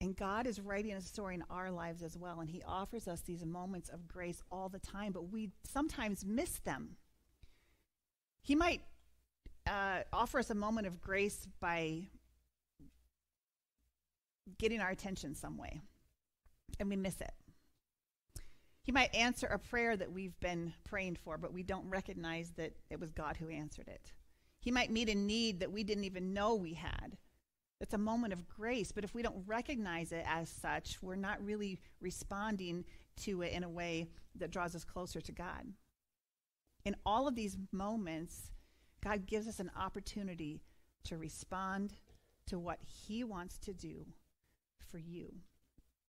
And God is writing a story in our lives as well. And He offers us these moments of grace all the time, but we sometimes miss them. He might uh, offer us a moment of grace by getting our attention some way, and we miss it. He might answer a prayer that we've been praying for, but we don't recognize that it was God who answered it. He might meet a need that we didn't even know we had. It's a moment of grace, but if we don't recognize it as such, we're not really responding to it in a way that draws us closer to God. In all of these moments, God gives us an opportunity to respond to what He wants to do for you.